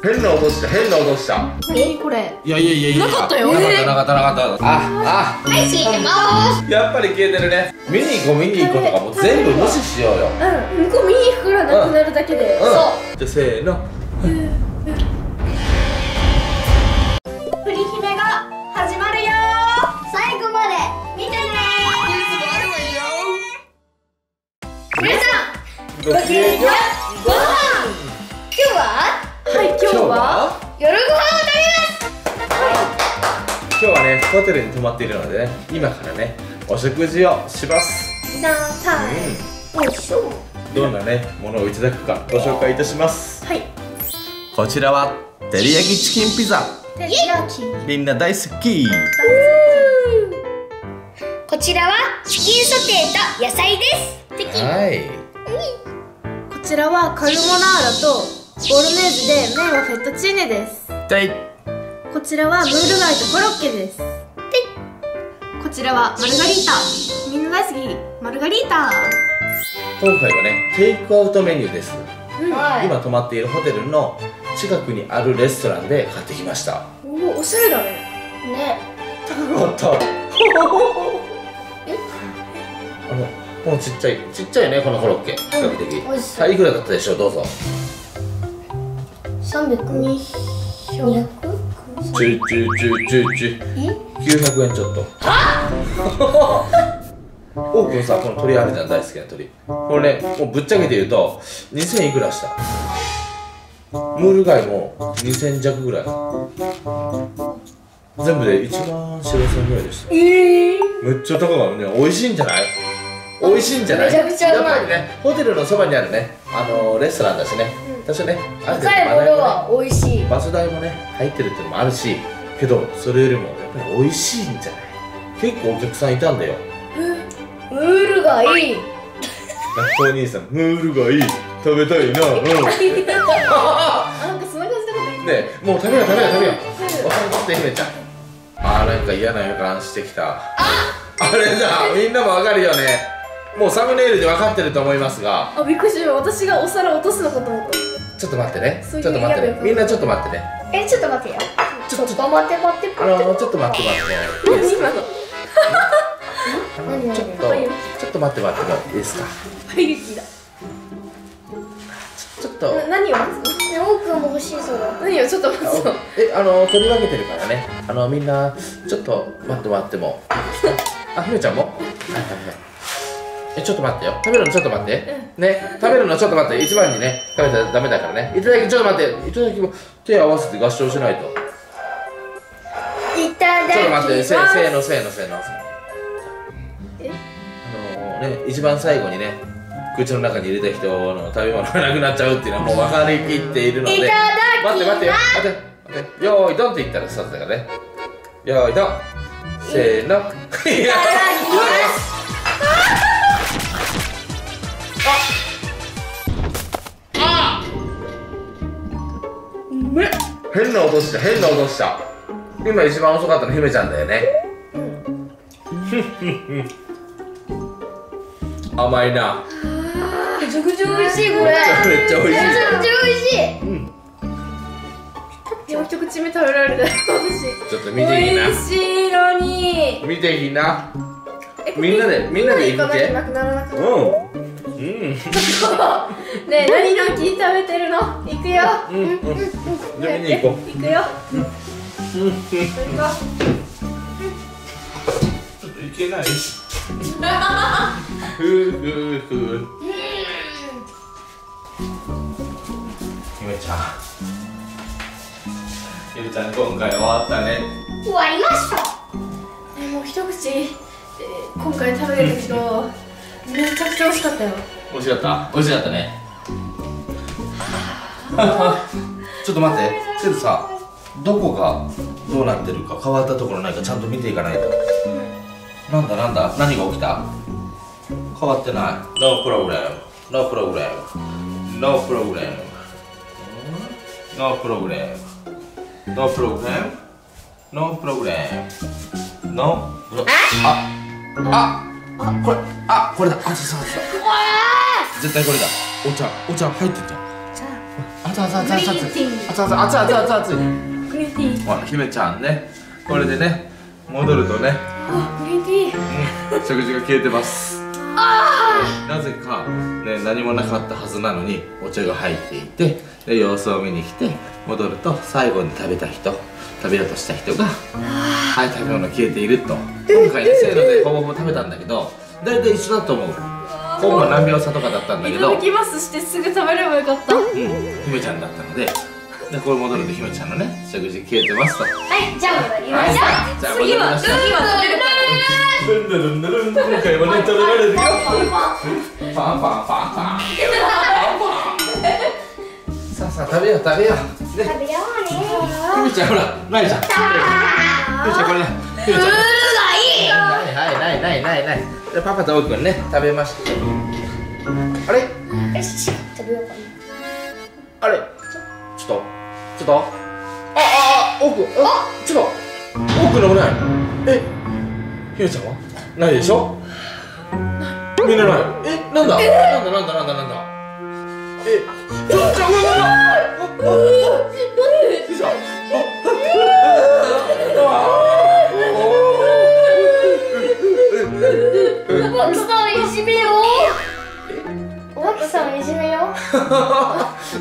変な音した変な音した。えこれ？いやいやいやいや。なかったよ。なかったなかったなかった。あはい閉めますあやっぱり消えてるね。見に行こう見に行こうとかもう全部無視しようよ。うん。向こう見に行くからなくなるだけで、うん。そう。じゃあせーの。プリ姫が始まるよ最後まで見てね皆さん。ごきげん。よご飯今日ははい今日は夜ご飯を食今日はねホテルに泊まっているのでね今からねお食事をします。べますなさいうん。美味しそうどんなねものをいただくかご紹介いたします。はい。こちらは照り焼きチキンピザ。てりやき。みんな大好き。こちらはチキンソテーと野菜です。はい。こちらはカルボナーラとボルネーゼで麺はフェットチーネです。こちらはムール貝とコロッケです。こちらはマルガリータ。みんな大好き。マルガリータ。今回はねテイクアウトメニューです。はい今泊まっているホテルの近くにあるレストランで買ってきました。おおおしゃれだね。ね。高かった。あのこのちっちゃいちっちゃいねこのコロッケ。比較的、美味しそう。はいいくらだったでしょう？どうぞ三百二百ちゅちゅちゅちゅちゅ900円ちょっと。オーくんさこの鳥あるじゃん大好きな鳥これねもうぶっちゃけて言うと2000いくらした？ムール貝も2000弱ぐらい。全部で1万4000ぐらいでした。ええめっちゃ高かったね。美味しいんじゃない？美味しいんじゃない？めちゃくちゃうまい。ねホテルのそばにあるねあのレストランだしね、多少ね高いものは美味しい。バス代もね入ってるっていうのもあるしけどそれよりもやっぱり美味しいんじゃない？結構お客さんいたんだよ。ムールがいい。納豆兄さんムールがいい。食べたいな。うん。ねあなんかそんな感じのこと言ってもう食べよう食べよう食べよう。お金取って姫ちゃん。あーなんか嫌な予感してきた。あれだみんなもわかるよね。もうサムネイルで分かってると思いますが。あびっくりした。私がお皿落とすのかと思ったちょっと待ってね。ちょっと待ってね。みんなちょっと待ってね。えちょっと待ってよ。ちょっとちょっと待って待ってあのー、ちょっと待って待ってもいいですか？何 今の。あの。ちょっとはい。ちょっと待って待ってもいいですか？パイルキーだちょっと。な何を待つの？ね多くも欲しいそうだ。何をちょっと待つのえあの取り分けてるからね。あのみんなちょっと待って待ってもあひめちゃんも？はいはいはいえちょっと待ってよ。食べるのちょっと待って、ね。食べるのちょっと待って。一番にね食べたらダメだからね。いただきちょっと待って。いただきも手合わせて合唱しないと。いただきちょっと待って。せせのせーのせーの。え？あのね一番最後にね口の中に入れた人の食べ物がなくなっちゃうっていうのはもう分かりきっているので。いただき待って待ってよ待って待って。よーいどんって言ったらスタートだからね。よーいどんせーの。いただきます 変な音した。変な音した。今一番遅かったの姫ちゃんだよね。甘いな。めちゃくちゃ美味しいこれ。めっちゃめっちゃ美味しい。めちゃくちゃ美味しい。もう一口目食べられたよ私。ちょっと見ていいな。美味しいのに。見ていいな。えみんなでみんなで行くけ行かなきゃなくならなくなる。うん。うんねえ何の木食べてるの？行くよ。うんうん。じゃあ見に行こう。行くよ。うん。行こちょっといけない？し ふうふうふう。ゆめちゃん。ゆめちゃん今回終わったね。終わりました。うねもう一口、えー今回食べれたけどめちゃくちゃ美味しかったよ。美味しかった？美味しかったね ちょっと待って。けどさどこがどうなってるか変わったところないかちゃんと見ていかないと。なんだなんだ？何が起きた？変わってない。No problem No problem No problem No problem No problem No problem No あああこれあこれだ。あそうそうそう。絶対これだ。お茶お茶入ってんじゃんあ熱々熱々熱々熱々熱々熱々熱々グリーンティー。ほら姫ちゃんね。これでね戻るとね、あグリーンティー。うん、食事が消えてます。なぜか、ね、何もなかったはずなのにお茶が入っていてで様子を見に来て戻ると最後に食べた人食べようとした人がはい食べ物消えていると。今回ねせーのでほぼほぼ食べたんだけど大体一緒だと思うほぼ何秒差とかだったんだけどいただきます。してすぐ食べればよかった。うん、姫ちゃんだったのででこれ戻ると姫ちゃんのね食事消えてますと。はいじゃあ戻りまはい。しょじゃあ戻次はりましょう。次は食べるかルンルンルンルン今回もね食べられるよパンパンパンパンさあさあ食べよう食べよう食べようね姫ちゃんほらないじゃん姫ちゃんこれね姫ちゃんないないない。ないでパパとオーくんね食べました。あれ？よし食べようかあれ？ちょっと。ちょっと？あああオーくんあちょっと。オーくんのもないえ姫ちゃんは？ないでしょ？みんなないえ？なんだなんだなんだなんだなんだ。え？ちょちょうわうわうわうわ。うわびっくりしたなおばきさん。いじめようおばきさん。いじめよ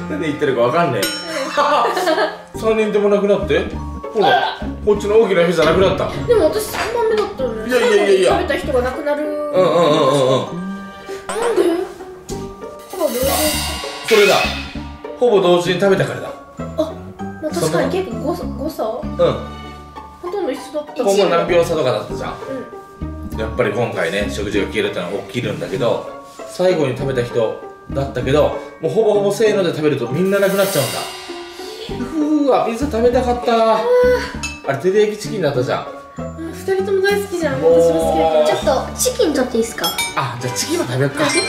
何言ってるかわかん。ねえ三人ともなくなってほらこっちの大きなピザなくなったでも私3番目だったのねいやいやいやいや食べた人がなくなるうん。うん。うん。うん。うん。なん。でほぼ同時それだほぼ同時に食べたからだあ、まあ、確かに結構誤差誤差うん。ほとん。ど一緒だったほぼ何秒差とかだったじゃん。うん。やっぱり今回ね食事が消えるってのは起きるんだけど最後に食べた人だったけどもうほぼほぼせーので食べるとみんななくなっちゃうんだ。うーわピザ食べたかった。あれ照り焼きチキンだったじゃん。うん二人とも大好きじゃん私も好きだけどちょっとチキン取っていいですか？あじゃあチキンも食べようか。あ、そう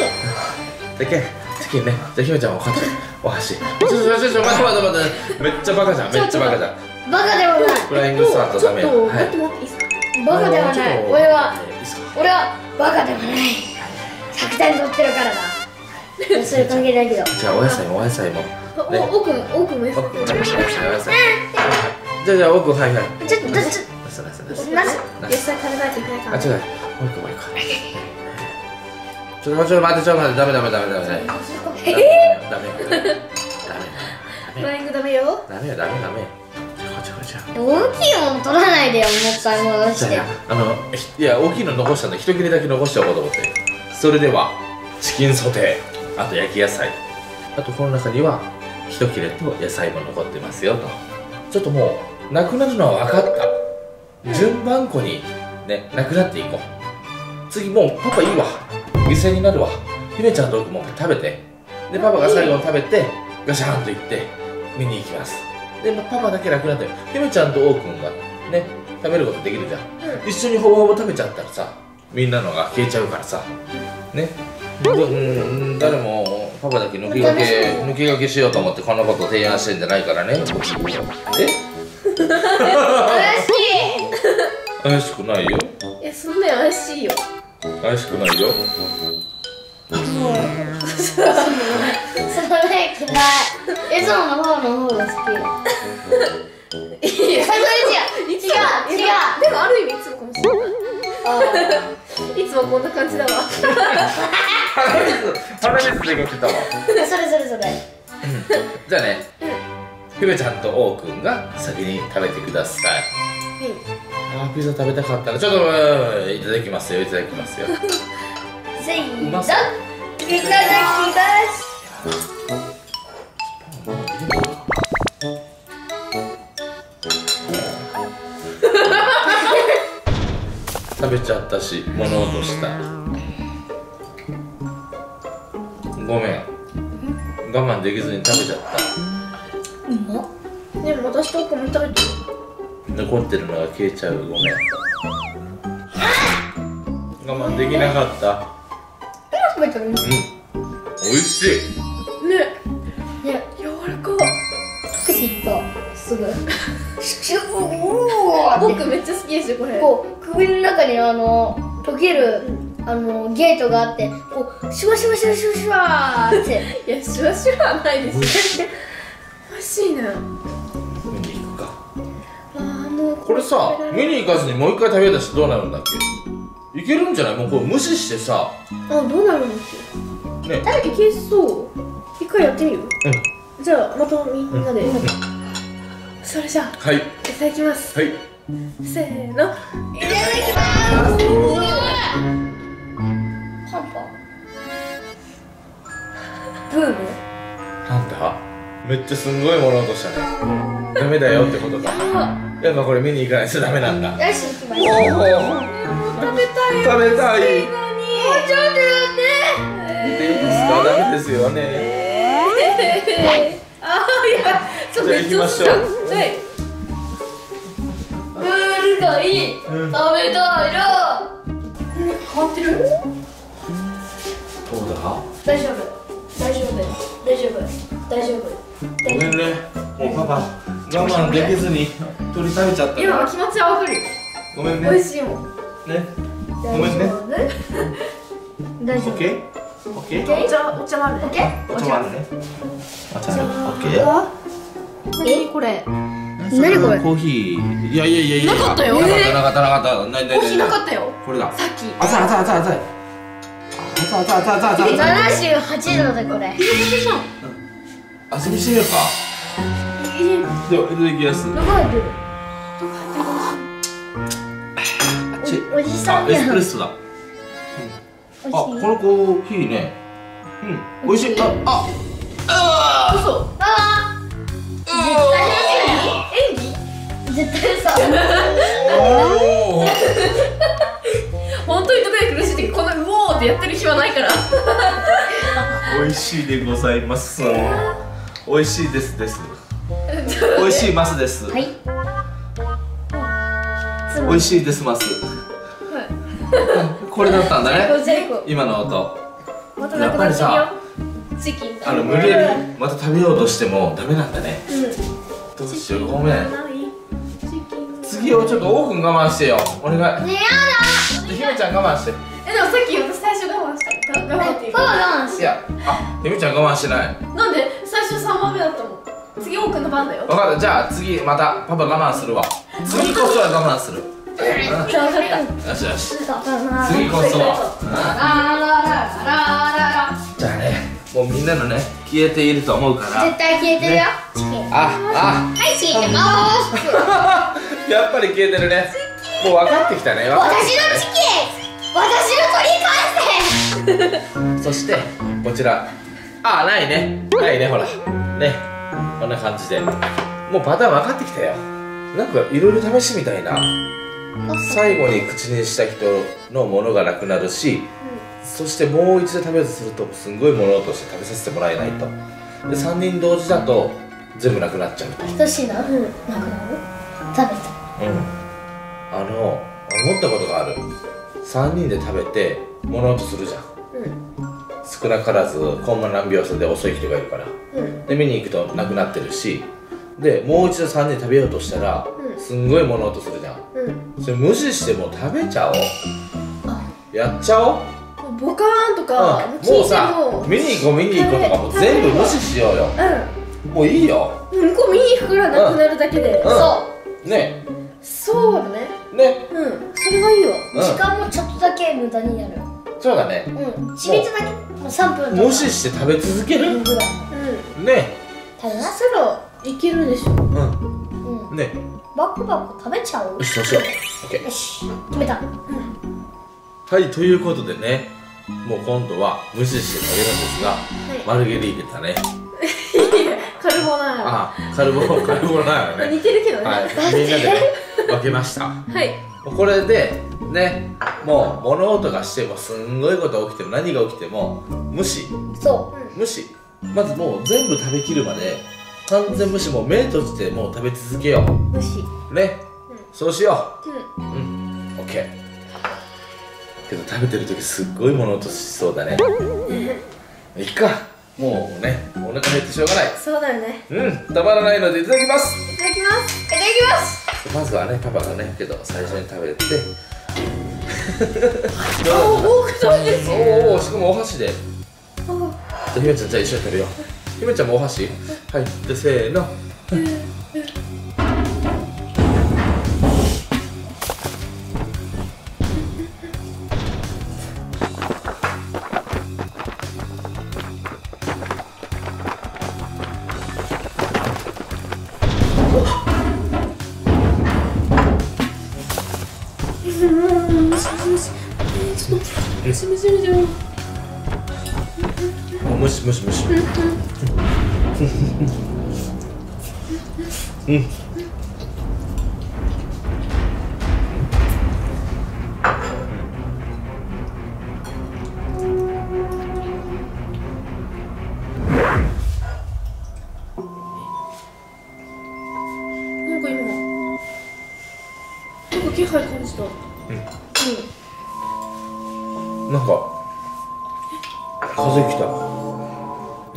だけ。チキンね。じゃあ姫ちゃんも買って。お箸。ちょちょちょちょ待って待って待ってめっちゃバカじゃん。めっちゃバカじゃん。バカではない。フライングスタートダメ。ちょっとはい待って待っていいですか？バカではない。俺は俺はバカではない。100点取ってるからだそういう関係だけど。じゃあお野菜もお野菜も。お奥も奥も奥もお野菜お野菜じゃあじゃあ奥はいはい。ちょっとちょっナスナスナス。と野菜食べないといけないから。あ、違う、もう一個もう一個。ちょっと待って、ちょっと待って、ちょっと待って、ダメダメダメダメダメ。えダメダメダメフライングダメよ。ダメダメダメダメ。ちこっちこっち。大きいもの取らないでよもったい戻してあ、あの、ひいや、大きいの残したんで、一切れだけ残しておこうと思って。それでは、チキンソテー、あと焼き野菜。あと、この中には、一切れと野菜も残ってますよと。ちょっともう、なくなるのは分かった。順番こに、ね、なくなっていこう。次もう、パパいいわ。犠牲になるわ。姫ちゃんと僕も食べて。で、パパが最後に食べて、ガシャンと行って、見に行きます。で、まあパパだけ楽なんだよ。姫ちゃんと王くんがね、食べることできるじゃん。一緒にほぼほぼ食べちゃったらさ、みんなのが消えちゃうからさ。ね。でうん、誰もパパだけ抜きがけ、抜きがけしようと思ってこんなこと提案してんじゃないからね。え？怪し怪しくないよ。え、そんな怪しいよ 怪しくないよ。いそれ嫌いエゾの方の方が好きいやあそれ違う違う違うでもある意味いつもかもしれないあいつもこんな感じだわ鼻水、鼻水出かけたわ。ーそれそれそれじゃあね、ひめちゃんと王くんが先に食べてください。あーピザ食べたかったな。ちょっと、うんいただきますよ、いただきますよ。せいうまそういただきます食べちゃったし、物落とした。ごめん。我慢できずに食べちゃった。うまっでも私と奥も食べて残ってるのが消えちゃう。ごめん。我慢できなかった。食べてるうん。美味しい。るね。ね柔らか。溶けていったすぐ。僕めっちゃ好きですよこれ。こう首の中にあの溶けるあのゲートがあってこうシュワシュワシュワシュワシュワーって。いやシュワシュワはないです。ね美味しいね見に行くか。あーもうこれさ見に行かずにもう一回食べ出してどうなるんだっけ？いけるんじゃない？もうこれ無視してさあどうなるんですよ？ね。いけそう？一回やってみる？じゃあまたみんなで、それじゃあはい。いただきます。はい。せーの。いただきパンパブームなんだめっちゃすんごいもの落としたね。ダメだよってことか。やっぱこれ見に行かないとダメなんだ。よし行きましおょうお食べたい。よ食べたいダメですよねあーいやちょっとめっちゃじゃあ行きましょう。はいブールがいい。食べたい。な変わってるどうだ大丈夫。大丈夫。大丈夫。大丈夫。ごめんねもうパパ我慢できずに鳥食べちゃった今の気持ちはわかるごめんね美味しいもんねごめんね大丈夫。オッケーオッケーお茶お茶もあるオッケーお茶もあるね。お茶あるオッケー何これ？何これ？コーヒー。いやいやいやいや。なかったよ。なかったなかったなかった。なになにコーヒーなかったよ。これだ。さっき。熱い熱い熱い熱い熱い熱い熱い熱い熱い熱い78度でこれ。遊びしてみようか。ではいただきますどこ入ってる？あっちおじさん。あエスプレッソだあおこい？しいのコーヒーね。うん。美味しい。あああ嘘。あ演技ー絶対さおお本当にどこで苦しい時このうおーってやってる暇ないから。美味しいでございます。美味しいですです。美味しいますです。はい。美味しいですますこれだったんだね。今の音。またなくなってるよチキン。あの無理やりまた食べようとしてもダメなんだね。どうしようごめん。次をちょっとオーブン我慢してよ。お願い。ねやひめちゃん我慢して。えでもさっき私最初我慢した。が我慢っていう。だパかパ我慢しいや。あひめちゃん我慢してない。なんで？最初3番目だったもん。次王くんの番だよ。分かった。じゃあ次またパパ我慢するわ。次こそは我慢するよしよし次次こそ。はじゃあねもうみん。なのね消えていると思うから絶対消えてるよ。チキンあはい消えてます。あ やっぱり消えてるね。もう分かってきたね。私のチキン私の取り返せ。そしてこちら。あないね。ないねほら。ね。こんな感じで。もうパターン分かってきたよ。なんかいろいろ試してみたいな最後に口にした人のものがなくなるし、そしてもう一度食べようとするとすんごいものとして食べさせてもらえないと。で3人同時だと全部なくなっちゃうと。一品なくなる？食べたうん。あの思ったことがある。3人で食べて物音するじゃん。少なからずコンマ何秒差で遅い人がいるから。うん。で見に行くとなくなってるしでもう一度3人で食べようとしたら、うん。すんごい物音するじゃん。うん。それ無視してもう食べちゃおう。やっちゃおう。うんボカーンとかうん。もう。さも見に行こう見に行こうとかもう全部無視しようよ。もういいよ。うん。向こう見に行くからなくなるだけで。うん。そう。ね。そうだね。ね。うん。それがいいわうん。時間もちょっとだけ無駄になる。そうだね。うん。ちびっとだけもう3分無視して食べ続けるね。食べなそしたらいけるでしょ。ううん。んね。バクバク食べちゃう。よしそうしよう。OK よし。決めた。はいということでね。もう今度は無視して食べるんですが、マルゲリータね。カルボナーラ。あカルボ カルボナーラね。似てるけどね。はい。みんなでね分けました。はい。これでねもう物音がしてもすんごいこと起きても何が起きても無視。そ無視。まずもう全部食べきるまで完全無視もう目閉じてもう食べ続けよ無視。うね、そうしよう。ん。ううん。オッケー。けど食べてる時すっごい物音しそうだね。いっか。もうねお腹減ってしょうがない。そうだよね。うん。たまらないのでいただきます。いただきます。ういただきます。まずはねパパがねけど最初に食べて。おおおおしかもお箸で。じゃあひめちゃんじゃあ一緒に食べようゆめちゃんもお箸？はい。でせーの。もう無視無視無視うんなん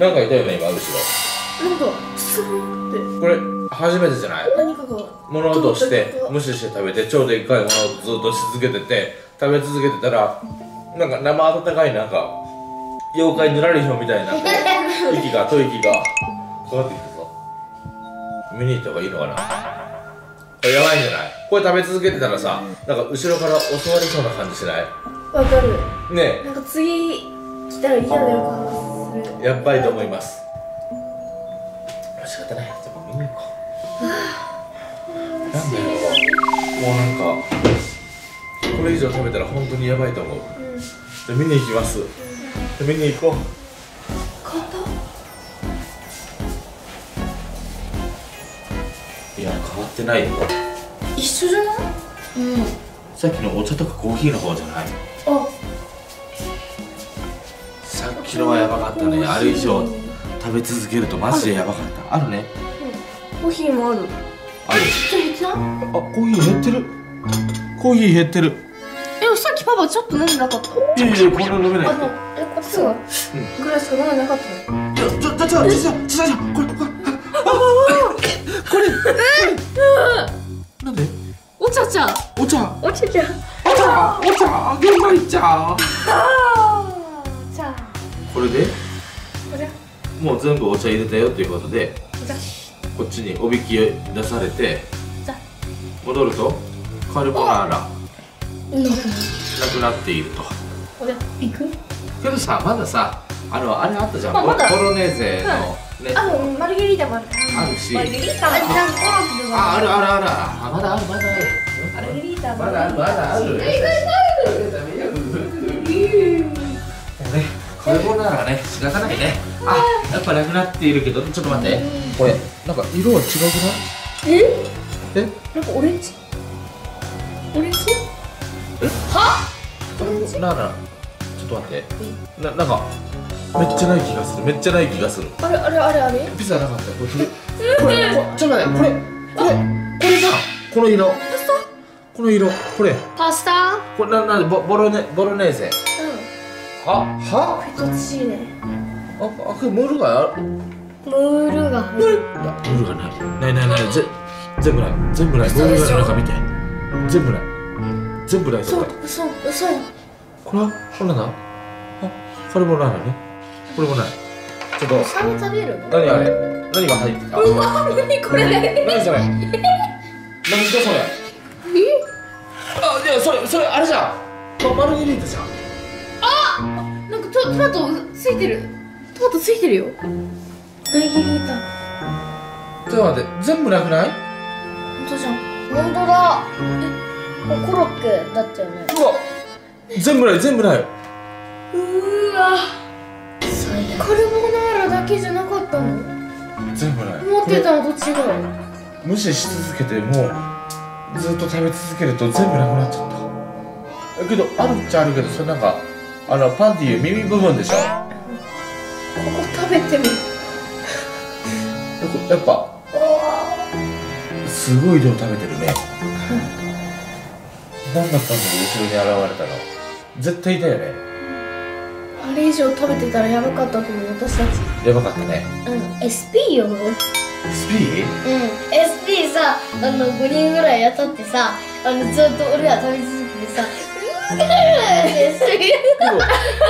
なんかいたよね今後ろな。んかスーンって。これ初めてじゃない？何かが物音して無視して食べてちょうど一回物音ずっとし続けてて食べ続けてたらなんか生温かいなんか妖怪ぬらりひょんみたいな 息が吐息がかかってきたぞ見に行った方がいいのかな？これやばいんじゃない？これ食べ続けてたらさなんか後ろから襲われそうな感じしない？わかる。ねなんか次来たら嫌な予感がやばいと思います。仕方ない。じゃあ見に行こう。なんだよもう。なんかこれ以上食べたら本当にやばいと思う。うん。じゃあ見に行きます、じゃあ見に行こう。いや変わってないよ。一緒じゃない？うん。さっきのお茶とかコーヒーの方じゃない？あさっきのはやばかったねあれ以上食べ続けるとマジでやばかった。あるね。コーヒーもある。ある。あコーヒー減ってる。コーヒー減ってる。えさっきパパちょっと飲んでなかった？いやいやこ飲めない。あのえこっちがぐらいしか飲んでなかったの？いやちょちょちょちょちょちょこれこれああこれこれなんでお茶茶お茶お茶茶お茶お茶玄米茶これで？もう全部お茶入れたよということでこっちにおびき出されて茶戻るとカルボナーラ。なうんくなっていると。けどさまださあのあれあったじゃん、ボまあまだ。ボロネーゼの、ね。あのマルゲリータもあるあるし。マルゲリータもあなんかコロッケとかああるあるある。あまだあるまだある。マルゲリータもまだある。まだある？ねカルボナーラね仕方ないね。あやっぱなくなっているけどちょっと待って。これなんか色は違くない？え？え？なんかオレンジ？オレンジ？カルボナーラちょっと待って。ななんかめっちゃない気がする。めっちゃない気がする。あれあれあれあれ？ピザなかった？これこれこれこちょっと待ってこれこれこれさこの色。この色。これ。パスタ？これななボボロネボロネーゼ。うは？は？んフェトチーネああこれムールがある？ムールがムールあムールがない。ないないない。ぜ全部ない。全部ない。ムールがない中見て。全部ない。全部ない。そ嘘れ嘘嘘これは？これなんだあカルボナーラねこれもない。ちょっと。サメ食べるの？何あれ？何が入ってたうわ何？これ。何？それ？何ですかそれ？あいやそれそれあれじゃん。まマルゲリータじゃん。なんかトトマトついてる。トマトついてるよ。マルゲリータちょっと待って全部なくない？本当じゃん。本当だ。えコロッケだったよね。うわ。全部ない全部ない。うーわカルボナーラだけじゃなかったの？全部ない。思ってたのと違う。無視し続けてもうずっと食べ続けると全部なくなっちゃった。だけどあるっちゃあるけどそれなんかあのパンっていう耳部分でしょ？やここ食べてもっぱやっぱすごい量食べてるね。何だったんだろう後ろに現れたの。絶対いたよね。あれ以上食べてたらやばかったと思う私たち。やばかったね。うん。SP よ。うん。SP さあの5人ぐらい雇ってさあのずっと俺ら食べ続けてさ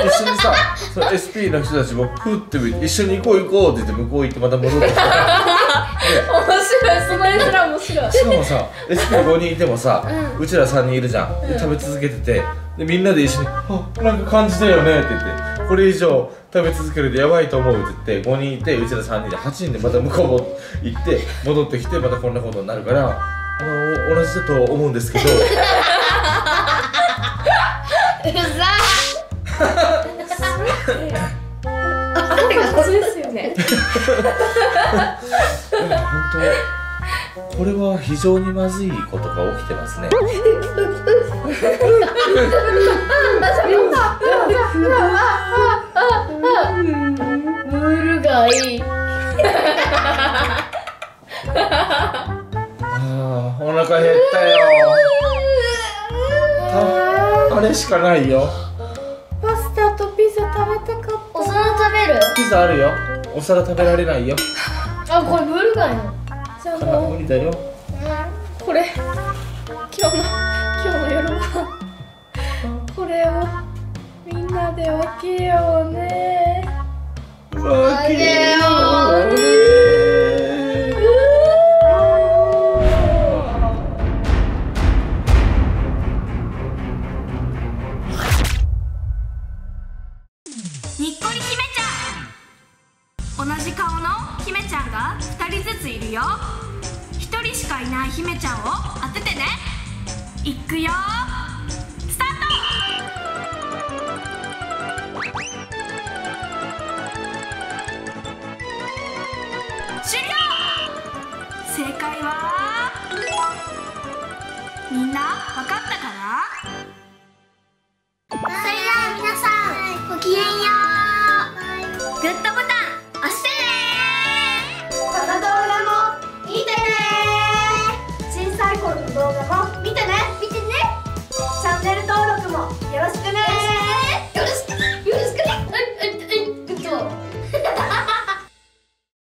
一緒にさその SP の人たちもふって見て一緒に行こう行こうって言って向こう行ってまた戻ってきた面白いその絵面面白い。しかもさ SP5 人いてもさ、うちら3人いるじゃん。で食べ続けててでみんなで一緒に「あなんか感じだよね」って言って「これ以上食べ続けるとやばいと思う」って言って5人いてうちら3人で8人でまた向こうも行って戻ってきてまたこんなことになるからあの同じだと思うんですけど うざ 普通ですよね。本当これは非常にまずいことが起きてますね。ムール貝あーお腹減ったよああれしかないよ。パスタとピザ食べたかっお皿食べる？ピザあるよ。お皿食べられないよ。あこれムール貝のたじゃあ無理だよ。これ。今日の今日の夜は。これを。みんなで分けようね。わけようちゃんを当ててね。いくよ。スタート。終了。正解はみんなわかっ